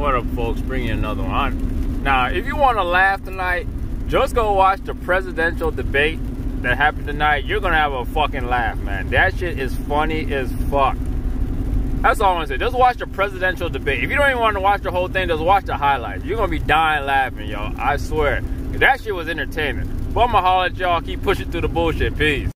What up, folks? Bringing another one. Now, if you want to laugh tonight, just go watch the presidential debate that happened tonight. You're gonna have a fucking laugh, man. That shit is funny as fuck. That's all I want to say. Just watch the presidential debate. If you don't even want to watch the whole thing, just watch the highlights. You're gonna be dying laughing, yo. I swear. That shit was entertaining. But I'ma holler at y'all. Keep pushing through the bullshit. Peace.